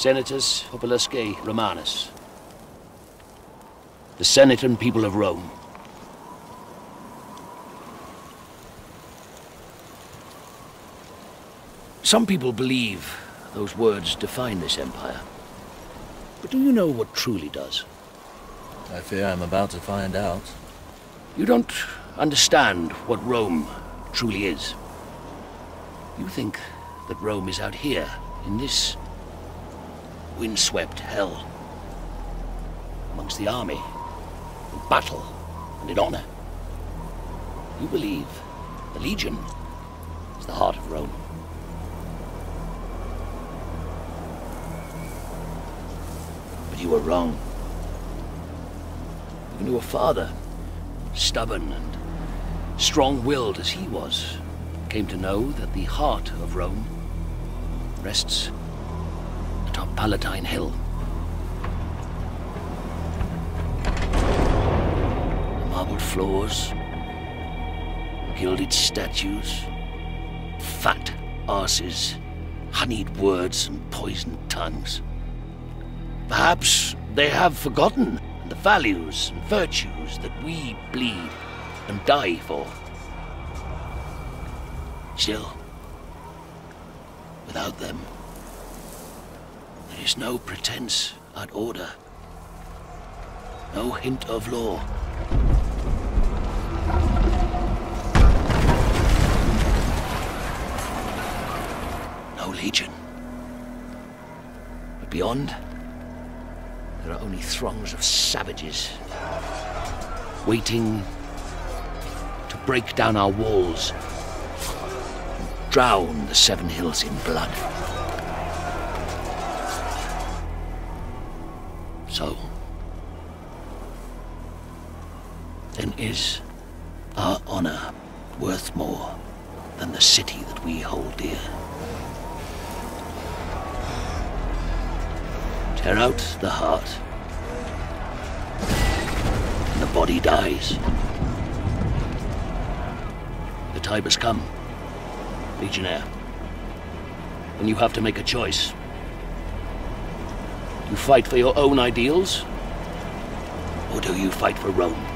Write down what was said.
Senatus Populusque Romanus. The Senate and people of Rome. Some people believe those words define this empire. But do you know what truly does? I fear I'm about to find out. You don't understand what Rome truly is. You think that Rome is out here, in this windswept hell, amongst the army, in battle, and in honor. You believe the Legion is the heart of Rome. But you were wrong. Even your father, stubborn and strong-willed as he was, came to know that the heart of Rome rests Palatine Hill. Marbled floors, gilded statues, fat asses, honeyed words and poisoned tongues. Perhaps they have forgotten the values and virtues that we bleed and die for. Still, without them, is no pretense at order, no hint of law. No legion. But beyond, there are only throngs of savages waiting to break down our walls and drown the Seven Hills in blood. So, then is our honor worth more than the city that we hold dear? Tear out the heart, and the body dies. The time has come, Legionnaire, when you have to make a choice. You fight for your own ideals, or do you fight for Rome?